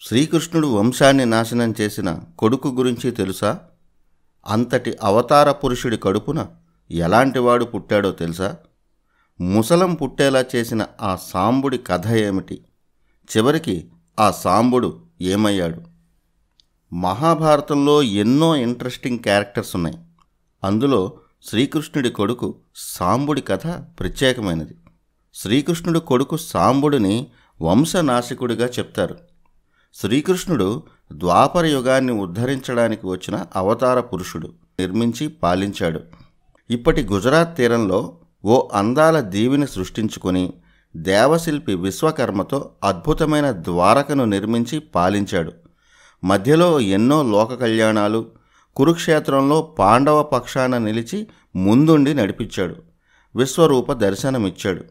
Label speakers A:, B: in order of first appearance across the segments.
A: శ్రీకృష్ణుడు వంశాన్ని నాశనం చేసిన కొడుకు గురించి తెలుసా? అంతటి అవతార పురుషుడి కడుపున ఎలాంటివాడు పుట్టాడో తెలుసా? ముసలం పుట్టేలా చేసిన ఆ సాంబుడి కథ ఏమిటి? చివరికి ఆ సాంబుడు ఏమయ్యాడు? మహాభారతంలో ఎన్నో ఇంట్రెస్టింగ్ క్యారెక్టర్స్ ఉన్నాయి. అందులో శ్రీకృష్ణుడి కొడుకు సాంబుడి కథ ప్రత్యేకమైనది. శ్రీకృష్ణుడి కొడుకు సాంబుడిని వంశనాశకుడిగా చెప్తారు. శ్రీకృష్ణుడు ద్వాపర యుగాన్ని ఉద్ధరించడానికి వచ్చిన అవతార పురుషుడు నిర్మించి పాలించాడు. ఇప్పటి గుజరాత్ తీరంలో ఓ అందాల దీవిని సృష్టించుకొని దేవశిల్పి విశ్వకర్మతో అద్భుతమైన ద్వారకను నిర్మించి పాలించాడు. మధ్యలో ఎన్నో లోక కళ్యాణాలు కురుక్షేత్రంలో పాండవ పక్షాన నిలిచి ముందుండి నడిపించాడు. విశ్వరూప దర్శనమిచ్చాడు.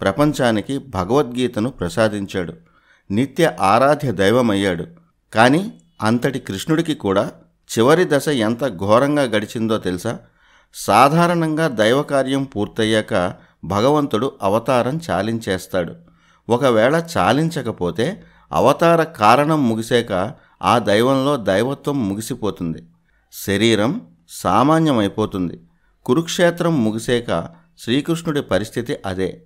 A: ప్రపంచానికి భగవద్గీతను ప్రసాదించాడు. నిత్య ఆరాధ్య దైవమయ్యాడు. కానీ అంతటి కృష్ణుడికి కూడా చివరి దశ ఎంత ఘోరంగా గడిచిందో తెలుసా? సాధారణంగా దైవకార్యం పూర్తయ్యాక భగవంతుడు అవతారం చాలించేస్తాడు. ఒకవేళ చాలించకపోతే అవతార కారణం ముగిసాక ఆ దైవంలో దైవత్వం ముగిసిపోతుంది. శరీరం సామాన్యమైపోతుంది. కురుక్షేత్రం ముగిసాక శ్రీకృష్ణుడి పరిస్థితి అదే.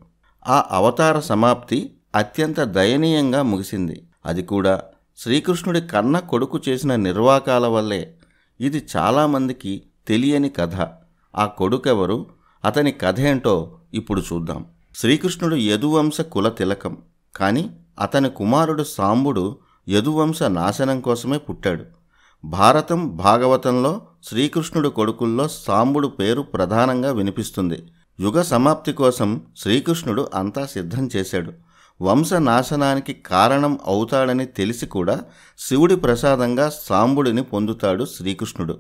A: ఆ అవతార సమాప్తి అత్యంత దయనీయంగా ముగిసింది. అది కూడా శ్రీకృష్ణుడి కన్న కొడుకు చేసిన నిర్వాకాల వల్లే. ఇది చాలామందికి తెలియని కథ. ఆ కొడుకెవరు? అతని కథ ఏంటో ఇప్పుడు చూద్దాం. శ్రీకృష్ణుడు యదువంశ కుల తిలకం. కానీ అతని కుమారుడు సాంబుడు యదువంశ నాశనం కోసమే పుట్టాడు. భారతం భాగవతంలో శ్రీకృష్ణుడు కొడుకుల్లో సాంబుడు పేరు ప్రధానంగా వినిపిస్తుంది. యుగ సమాప్తి కోసం శ్రీకృష్ణుడు అంతా సిద్ధం చేశాడు. వంశ నాశనానికి కారణం అవుతాడని తెలిసి కూడా శివుడి ప్రసాదంగా సాంబుడిని పొందుతాడు శ్రీకృష్ణుడు.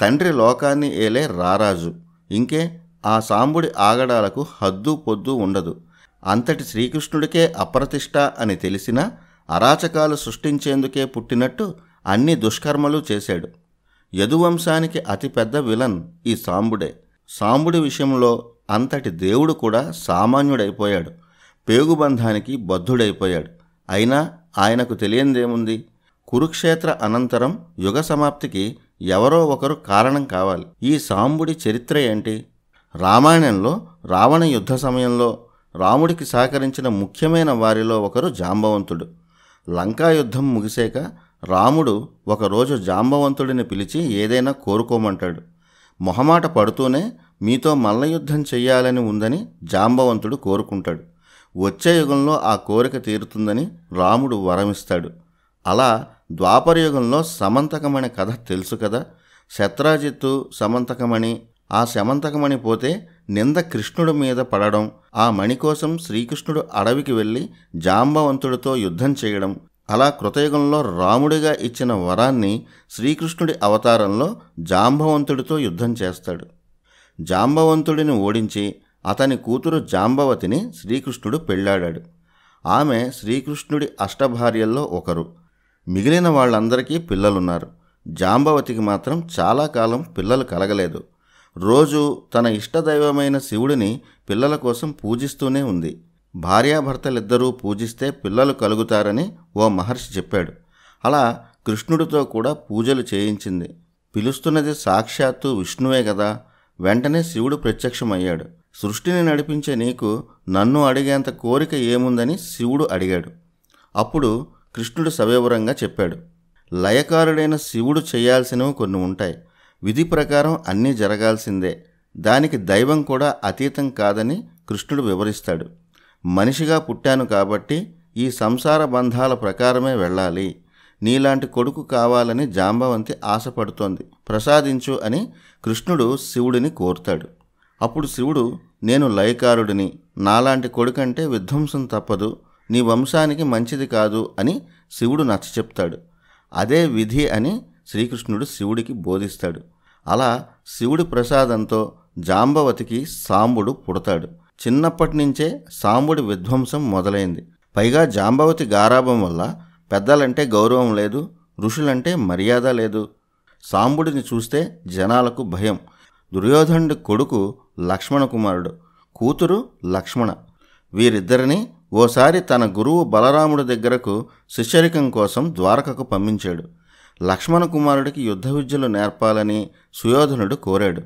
A: తండ్రి లోకాన్ని ఏలే రారాజు. ఇంకే ఆ సాంబుడి ఆగడాలకు హద్దు పొద్దు ఉండదు. అంతటి శ్రీకృష్ణుడికే అప్రతిష్ట అని తెలిసినా అరాచకాలు సృష్టించేందుకే పుట్టినట్టు అన్ని దుష్కర్మలు చేశాడు. యదువంశానికి అతిపెద్ద విలన్ ఈ సాంబుడే. సాంబుడి విషయంలో అంతటి దేవుడు కూడా సామాన్యుడైపోయాడు. పేగుబంధానికి బద్ధుడైపోయాడు. అయినా ఆయనకు తెలియందేముంది? కురుక్షేత్ర అనంతరం యుగ సమాప్తికి ఎవరో ఒకరు కారణం కావాలి. ఈ సాంబుడి చరిత్ర ఏంటి? రామాయణంలో రావణ యుద్ధ సమయంలో రాముడికి సహకరించిన ముఖ్యమైన వారిలో ఒకరు జాంబవంతుడు. లంకా యుద్ధం ముగిసాక రాముడు ఒకరోజు జాంబవంతుడిని పిలిచి ఏదైనా కోరుకోమంటాడు. మొహమాట పడుతూనే మీతో మల్లయుద్ధం చెయ్యాలని ఉందని జాంబవంతుడు కోరుకుంటాడు. వచ్చే యుగంలో ఆ కోరిక తీరుతుందని రాముడు వరమిస్తాడు. అలా ద్వాపరయుగంలో సమంతకమణి కథ తెలుసు కదా. శత్రాజిత్తు సమంతకమణి ఆ శమంతకమణి పోతే నింద కృష్ణుడి మీద పడడం ఆ మణి కోసం శ్రీకృష్ణుడు అడవికి వెళ్ళి జాంబవంతుడితో యుద్ధం చేయడం. అలా కృతయుగంలో రాముడిగా ఇచ్చిన వరాన్ని శ్రీకృష్ణుడి అవతారంలో జాంబవంతుడితో యుద్ధం చేస్తాడు. జాంబవంతుడిని ఓడించి అతని కూతురు జాంబవతిని శ్రీకృష్ణుడు పెళ్ళాడాడు ఆమె శ్రీకృష్ణుడి అష్టభార్యల్లో ఒకరు. మిగిలిన వాళ్ళందరికీ పిల్లలున్నారు. జాంబవతికి మాత్రం చాలా కాలం పిల్లలు కలగలేదు. రోజు తన ఇష్టదైవమైన శివుడిని పిల్లల కోసం పూజిస్తూనే ఉంది. భార్యాభర్తలిద్దరూ పూజిస్తే పిల్లలు కలుగుతారని ఓ మహర్షి చెప్పాడు. అలా కృష్ణుడితో కూడా పూజలు చేయించింది. పిలుస్తున్నది సాక్షాత్తు విష్ణువే కదా వెంటనే శివుడు ప్రత్యక్షమయ్యాడు. సృష్టిని నడిపించే నీకు నన్ను అడిగేంత కోరిక ఏముందని శివుడు అడిగాడు. అప్పుడు కృష్ణుడు సవివరంగా చెప్పాడు. లయకారుడైన శివుడు చేయాల్సినవి కొన్ని ఉంటాయి. విధి ప్రకారం అన్నీ జరగాల్సిందే. దానికి దైవం కూడా అతీతం కాదని కృష్ణుడు వివరిస్తాడు. మనిషిగా పుట్టాను కాబట్టి ఈ సంసార బంధాల ప్రకారమే వెళ్ళాలి. నీలాంటి కొడుకు కావాలని జాంబవంతి ఆశపడుతోంది. ప్రసాదించు అని కృష్ణుడు శివుడిని కోరుతాడు. అప్పుడు శివుడు నేను లయకారుడిని. నాలాంటి కొడుకంటే విధ్వంసం తప్పదు. నీ వంశానికి మంచిది కాదు అని శివుడు నచ్చ చెప్తాడు. అదే విధి అని శ్రీకృష్ణుడు శివుడికి బోధిస్తాడు. అలా శివుడి ప్రసాదంతో జాంబవతికి సాంబుడు పుడతాడు. చిన్నప్పటి నుంచే సాంబుడి విధ్వంసం మొదలైంది. పైగా జాంబవతి గారాభం వల్ల పెద్దలంటే గౌరవం లేదు ఋషులంటే మర్యాద లేదు. సాంబుడిని చూస్తే జనాలకు భయం. దుర్యోధనుడి కొడుకు లక్ష్మణ కుమారుడు. కూతురు లక్ష్మణ. వీరిద్దరిని ఓసారి తన గురువు బలరాముడి దగ్గరకు శిష్యరికం కోసం ద్వారకకు పంపించాడు. లక్ష్మణ కుమారుడికి యుద్ధ విద్యలు నేర్పాలని సుయోధనుడు కోరాడు.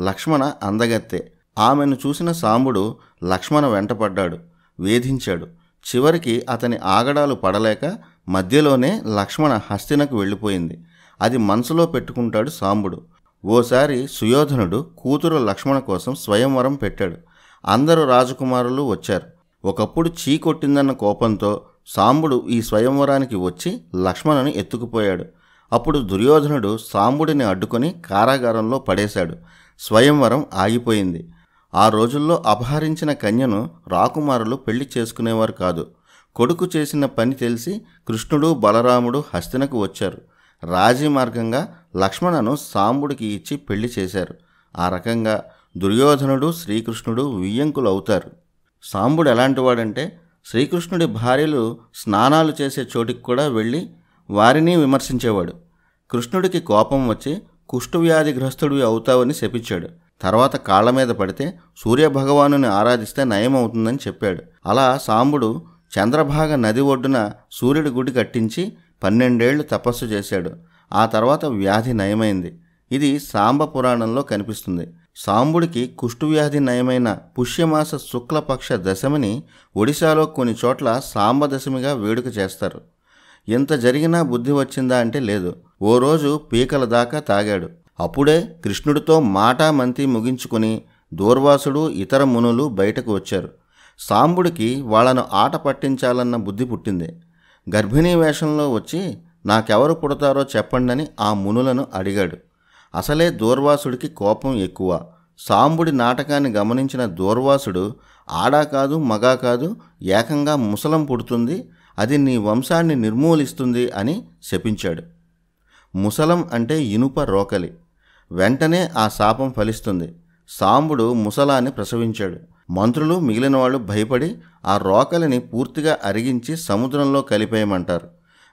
A: లక్ష్మణ అందగత్తె. ఆమెను చూసిన సాంబుడు లక్ష్మణ వెంటపడ్డాడు వేధించాడు. చివరికి అతని ఆగడాలు పడలేక మధ్యలోనే లక్ష్మణ హస్తినకు వెళ్ళిపోయింది. అది మనసులో పెట్టుకుంటాడు సాంబుడు. ఓసారి సుయోధనుడు కూతురు లక్ష్మణ కోసం స్వయంవరం పెట్టాడు. అందరూ రాజకుమారులు వచ్చారు. ఒకప్పుడు చీ కొట్టిందన్న కోపంతో సాంబుడు ఈ స్వయంవరానికి వచ్చి లక్ష్మణను ఎత్తుకుపోయాడు. అప్పుడు దుర్యోధనుడు సాంబుడిని అడ్డుకొని కారాగారంలో పడేశాడు. స్వయంవరం ఆగిపోయింది. ఆ రోజుల్లో అపహరించిన కన్యను రాకుమారులు పెళ్ళి చేసుకునేవారు కాదు. కొడుకు చేసిన పని తెలిసి కృష్ణుడు బలరాముడు హస్తినకు వచ్చారు. రాజీ మార్గంగా లక్ష్మణను సాంబుడికి ఇచ్చి పెళ్ళి చేశారు. ఆ రకంగా దుర్యోధనుడు శ్రీకృష్ణుడు వియ్యంకులు అవుతారు సాంబుడు ఎలాంటివాడంటే శ్రీకృష్ణుడి భార్యలు స్నానాలు చేసే చోటికి కూడా వెళ్ళి వారిని విమర్శించేవాడు. కృష్ణుడికి కోపం వచ్చి కుష్ఠవ్యాధిగ్రస్తుడివి అవుతావని శపించాడు. తర్వాత కాళ్ళ మీద పడితే సూర్యభగవానుని ఆరాధిస్తే నయమవుతుందని చెప్పాడు. అలా సాంబుడు చంద్రభాగ నది ఒడ్డున సూర్యుడి గుడి కట్టించి పన్నెండేళ్ళు తపస్సు చేశాడు. ఆ తర్వాత వ్యాధి నయమైంది. ఇది సాంబ పురాణంలో కనిపిస్తుంది. సాంబుడికి కుష్ఠువ్యాధి నయమైన పుష్యమాస శుక్లపక్ష దశమిని ఒడిశాలో కొన్ని చోట్ల సాంబ దశమిగా వేడుక చేస్తారు. ఇంత జరిగినా బుద్ధి వచ్చిందా అంటే లేదు. ఓ రోజు పీకల దాకా తాగాడు. అప్పుడే కృష్ణుడితో మాటామంతి ముగించుకుని దూర్వాసుడు ఇతర మునులు బయటకు వచ్చారు. సాంబుడికి వాళ్ళను ఆట పట్టించాలన్న బుద్ధి పుట్టింది. గర్భిణీ వేషంలో వచ్చి నాకెవరు పుడతారో చెప్పండని ఆ మునులను అడిగాడు. అసలే దూర్వాసుడికి కోపం ఎక్కువ. సాంబుడి నాటకాన్ని గమనించిన దూర్వాసుడు ఆడా కాదు మగా కాదు ఏకంగా ముసలం పుడుతుంది అది నీ వంశాన్ని నిర్మూలిస్తుంది అని శపించాడు. ముసలం అంటే ఇనుప రోకలి. వెంటనే ఆ శాపం ఫలిస్తుంది. సాంబుడు ముసలాన్ని ప్రసవించాడు. మంత్రులు మిగిలిన వాళ్ళు భయపడి ఆ రోకలిని పూర్తిగా అరిగించి సముద్రంలో కలిపేయమంటారు.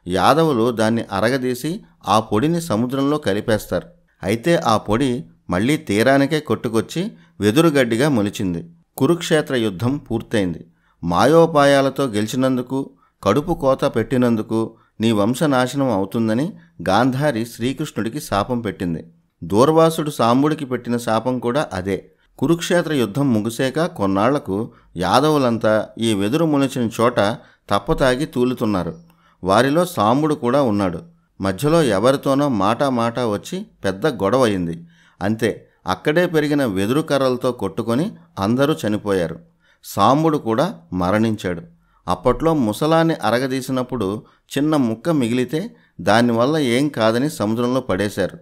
A: యాదవులు దాన్ని అరగదీసి ఆ పొడిని సముద్రంలో కలిపేస్తారు. అయితే ఆ పొడి మళ్ళీ తీరానికే కొట్టుకొచ్చి వెదురుగడ్డిగా మొలిచింది. కురుక్షేత్ర యుద్ధం పూర్తయింది. మాయోపాయాలతో గెలిచినందుకు కడుపు కోత పెట్టినందుకు నీ వంశనాశనం అవుతుందని గాంధారి శ్రీకృష్ణుడికి శాపం పెట్టింది. దూర్వాసుడు సాంబుడికి పెట్టిన శాపం కూడా అదే. కురుక్షేత్ర యుద్ధం ముగిసాక కొన్నాళ్ళకు యాదవులంతా ఈ వెదురు మునిచిన చోట తప్పతాగి తూలుతున్నారు. వారిలో సాంబుడు కూడా ఉన్నాడు. మధ్యలో ఎవరితోనో మాటా మాటా వచ్చి పెద్ద గొడవ అయింది అంతే అక్కడే పెరిగిన వెదురు కర్రలతో కొట్టుకొని అందరూ చనిపోయారు. సాంబుడు కూడా మరణించాడు. అప్పట్లో ముసలాన్ని అరగదీసినప్పుడు చిన్న ముక్క మిగిలితే దానివల్ల ఏం కాదని సముద్రంలో పడేశారు.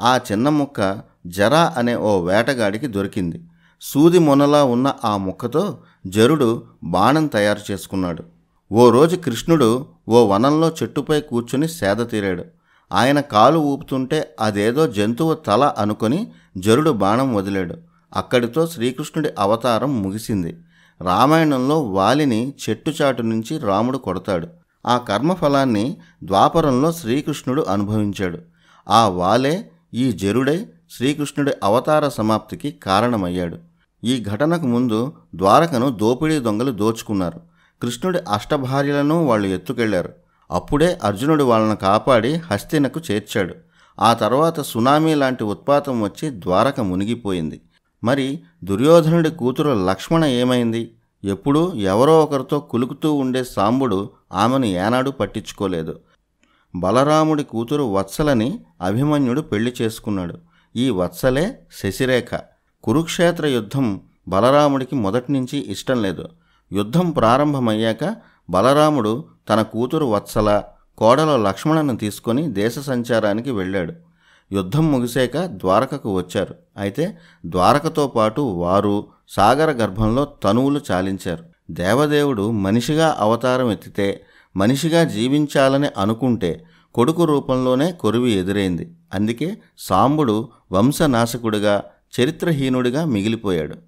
A: ఆ చిన్న ముక్క జరా అనే ఓ వేటగాడికి దొరికింది. సూది మొనలా ఉన్న ఆ ముక్కతో జరుడు బాణం తయారు చేసుకున్నాడు. ఓ రోజు కృష్ణుడు ఓ వనంలో చెట్టుపై కూర్చుని సేద తీరాడు. ఆయన కాలు ఊపుతుంటే అదేదో జంతువు తల అనుకొని జరుడు బాణం వదిలాడు. అక్కడితో శ్రీకృష్ణుడి అవతారం ముగిసింది. రామాయణంలో వాలిని చెట్టు చాటు నుంచి రాముడు కొడతాడు. ఆ కర్మఫలాన్ని ద్వాపరంలో శ్రీకృష్ణుడు అనుభవించాడు. ఆ వాలే ఈ జరుడై శ్రీకృష్ణుడి అవతార సమాప్తికి కారణమయ్యాడు. ఈ ఘటనకు ముందు ద్వారకను దోపిడీ దొంగలు దోచుకున్నారు. కృష్ణుడి అష్టభార్యలను వాళ్ళు ఎత్తుకెళ్ళారు అప్పుడే అర్జునుడు వాళ్ళను కాపాడి హస్తినకు చేర్చాడు. ఆ తర్వాత సునామీ లాంటి ఉత్పాతం వచ్చి ద్వారక మునిగిపోయింది. మరి దుర్యోధనుడి కూతురు లక్ష్మణ ఏమైంది? ఎప్పుడూ ఎవరో ఒకరితో కులుకుతూ ఉండే సాంబుడు ఆమెను ఏనాడు పట్టించుకోలేదు. బలరాముడి కూతురు వత్సలని అభిమన్యుడు పెళ్ళి చేసుకున్నాడు. ఈ వత్సలే శశిరేఖ. కురుక్షేత్ర యుద్ధం బలరాముడికి మొదటి నుంచి ఇష్టం లేదు. యుద్ధం ప్రారంభమయ్యాక బలరాముడు తన కూతురు వత్సల కోడల లక్ష్మణను తీసుకొని దేశ సంచారానికి వెళ్ళాడు. యుద్ధం ముగిసాక ద్వారకకు వచ్చారు. అయితే ద్వారకతో పాటు వారు సాగర గర్భంలో తనువులు చాలించారు. దేవదేవుడు మనిషిగా అవతారం ఎత్తితే మనిషిగా జీవించాలని అనుకుంటే కొడుకు రూపంలోనే కొరివి ఎదురైంది. అందుకే సాంబుడు వంశనాశకుడిగా చరిత్రహీనుడిగా మిగిలిపోయాడు.